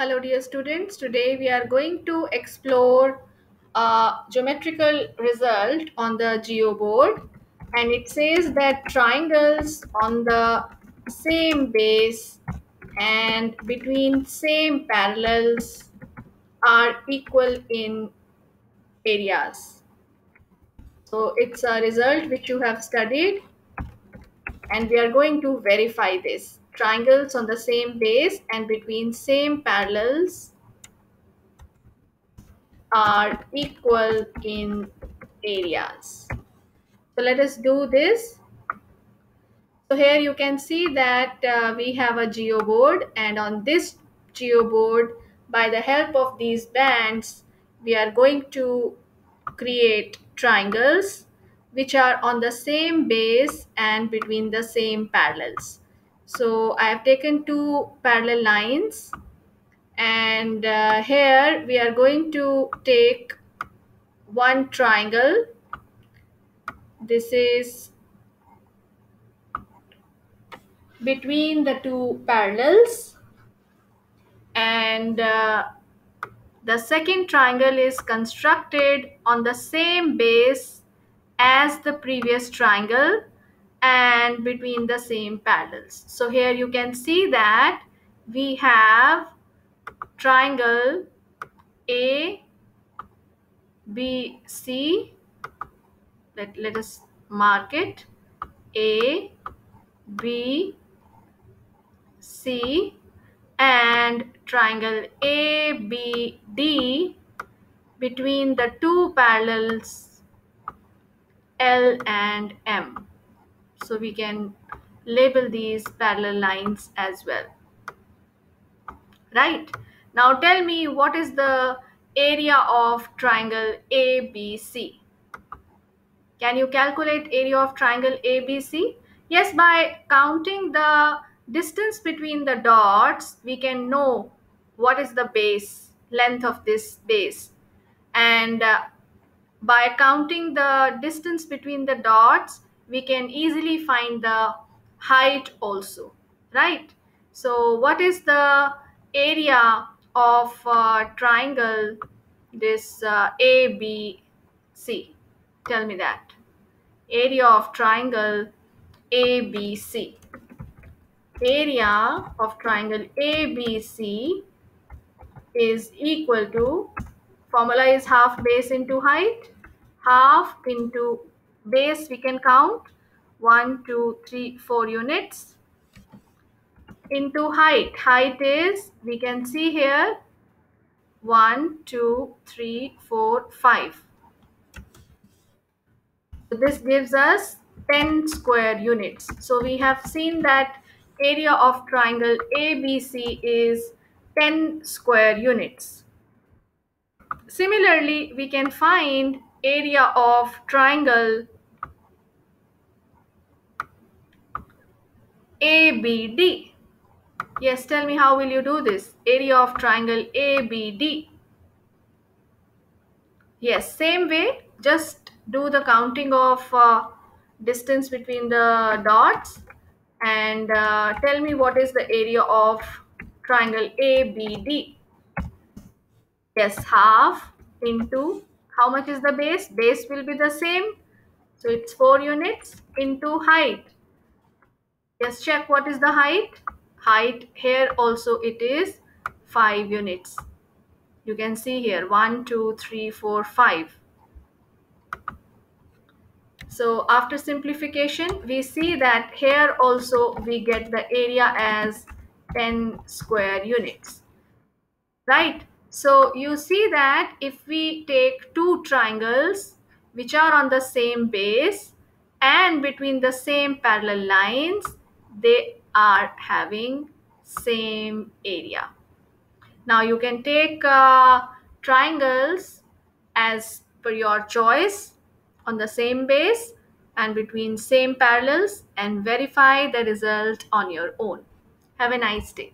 Hello dear students, today we are going to explore a geometrical result on the geo board and it says that triangles on the same base and between same parallels are equal in areas. So it's a result which you have studied and we are going to verify this triangles on the same base and between same parallels are equal in areas. So let us do this. So here you can see that uh, we have a geoboard and on this geoboard by the help of these bands we are going to create triangles which are on the same base and between the same parallels. So I have taken two parallel lines and uh, here we are going to take one triangle. This is between the two parallels and uh, the second triangle is constructed on the same base as the previous triangle and between the same parallels. So here you can see that we have triangle A, B, C. Let, let us mark it. A, B, C and triangle ABD between the two parallels L and M. So we can label these parallel lines as well. Right. Now tell me what is the area of triangle ABC? Can you calculate area of triangle ABC? Yes, by counting the distance between the dots, we can know what is the base, length of this base. And uh, by counting the distance between the dots, we can easily find the height also, right? So what is the area of uh, triangle this uh, ABC? Tell me that. Area of triangle ABC. Area of triangle ABC is equal to, formula is half base into height, half into base we can count, 1, 2, 3, 4 units into height. Height is, we can see here, 1, 2, 3, 4, 5. So this gives us 10 square units. So we have seen that area of triangle ABC is 10 square units. Similarly, we can find area of triangle ABD. Yes, tell me how will you do this? Area of triangle ABD. Yes, same way, just do the counting of uh, distance between the dots and uh, tell me what is the area of triangle ABD. Yes, half into how much is the base? Base will be the same. So it's 4 units into height. Just check what is the height height here also it is 5 units you can see here 1 2 3 4 5 so after simplification we see that here also we get the area as 10 square units right so you see that if we take two triangles which are on the same base and between the same parallel lines they are having same area. Now you can take uh, triangles as per your choice on the same base and between same parallels and verify the result on your own. Have a nice day.